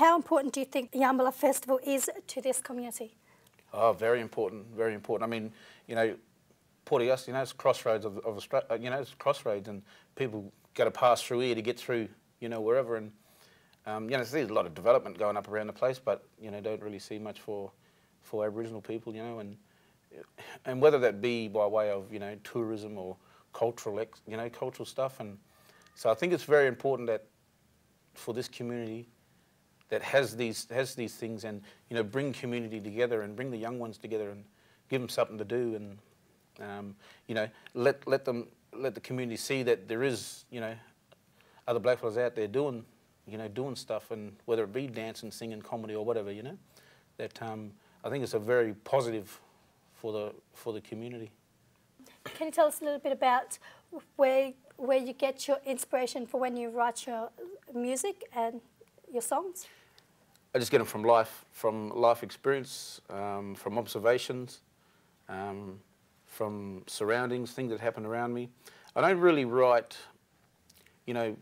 How important do you think the Yarnballa Festival is to this community? Oh, very important, very important. I mean, you know, Port Augusta, you know, it's crossroads of, of Australia, uh, you know, it's crossroads and people got to pass through here to get through, you know, wherever. And, um, you know, there's a lot of development going up around the place, but, you know, don't really see much for, for Aboriginal people, you know, and, and whether that be by way of, you know, tourism or cultural, you know, cultural stuff. And so I think it's very important that for this community that has these, has these things and, you know, bring community together and bring the young ones together and give them something to do and, um, you know, let, let them, let the community see that there is, you know, other blackfellas out there doing, you know, doing stuff and whether it be dancing, singing, comedy or whatever, you know, that um, I think it's a very positive for the, for the community. Can you tell us a little bit about where, where you get your inspiration for when you write your music and your songs? I just get them from life, from life experience, um, from observations, um, from surroundings, things that happen around me. I don't really write, you know,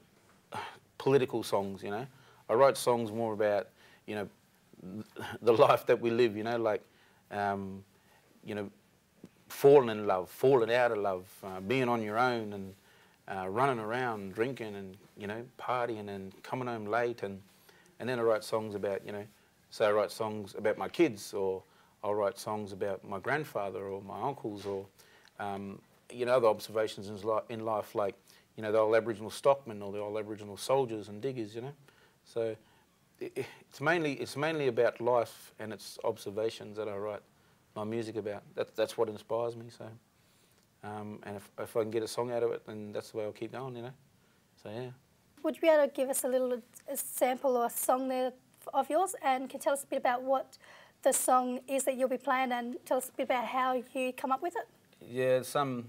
political songs, you know. I write songs more about, you know, the life that we live, you know, like, um, you know, falling in love, falling out of love, uh, being on your own and uh, running around, drinking and, you know, partying and coming home late. And, and then I write songs about, you know, say I write songs about my kids or I'll write songs about my grandfather or my uncles or, um, you know, other observations in life like, you know, the old Aboriginal stockmen or the old Aboriginal soldiers and diggers, you know. So it's mainly, it's mainly about life and its observations that I write my music about. That, that's what inspires me. So, um, and if, if I can get a song out of it, then that's the way I'll keep going. You know. So yeah. Would you be able to give us a little a sample or a song there of yours, and can tell us a bit about what the song is that you'll be playing, and tell us a bit about how you come up with it? Yeah, some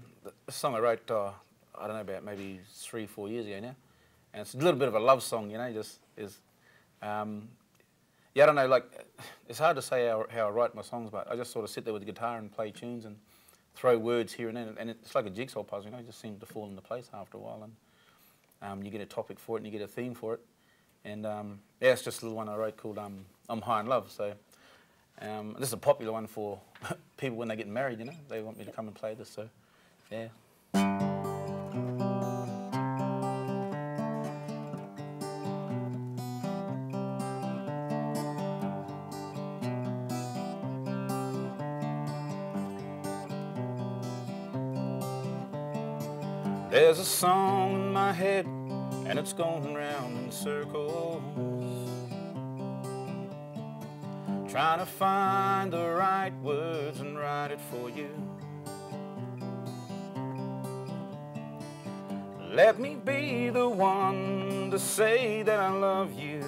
song I wrote. Uh, I don't know about maybe three, four years ago now, and it's a little bit of a love song. You know, just is. Um, yeah, I don't know, like, it's hard to say how, how I write my songs, but I just sort of sit there with the guitar and play tunes and throw words here and there, and it's like a jigsaw puzzle, you know, it just seems to fall into place after a while, and um, you get a topic for it and you get a theme for it, and um, yeah, it's just a little one I wrote called um, I'm High in Love, so um, this is a popular one for people when they get married, you know, they want me to come and play this, so yeah. There's a song in my head and it's going round in circles. Trying to find the right words and write it for you. Let me be the one to say that I love you.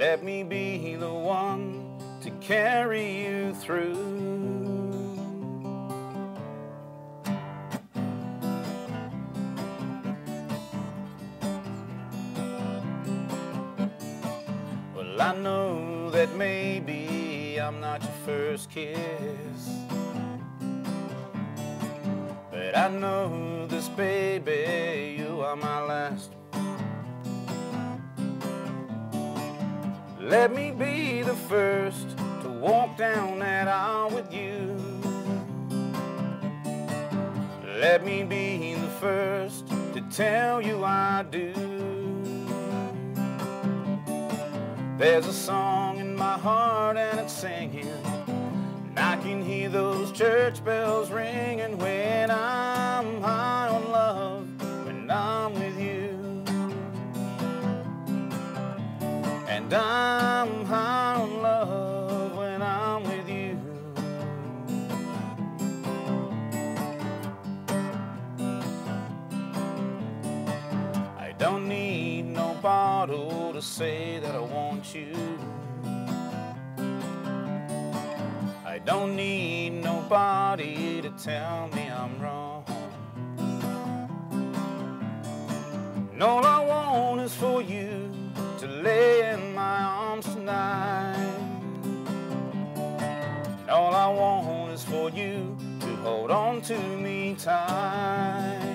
Let me be the one to carry you through I know that maybe I'm not your first kiss. But I know this baby, you are my last Let me be the first to walk down that aisle with you. Let me be the first to tell you I do There's a song in my heart and it's singing. And I can hear those church bells ringing when I'm bottle to say that I want you. I don't need nobody to tell me I'm wrong. And all I want is for you to lay in my arms tonight. And all I want is for you to hold on to me tight.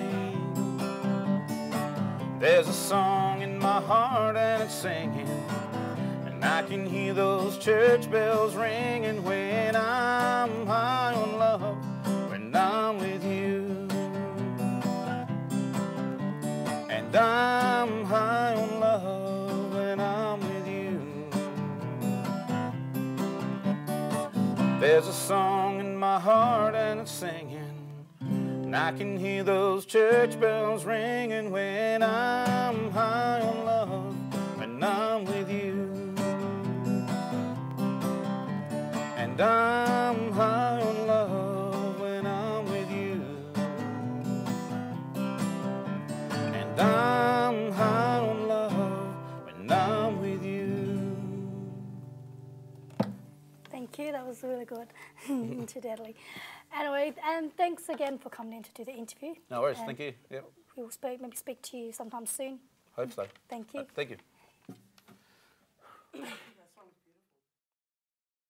There's a song in my heart and it's singing. And I can hear those church bells ringing when I'm high on love, when I'm with you. And I'm high on love when I'm with you. There's a song in my heart and it's singing. And I can hear those church bells ringing when I'm high on love, when I'm with you. And I'm high on love when I'm with you. And I'm high on love when I'm with you. Thank you. That was really good, incidentally. Anyway, and thanks again for coming in to do the interview. No worries, And thank you. Yep, We will speak, maybe speak to you sometime soon. hope so. Thank you. Uh, thank you.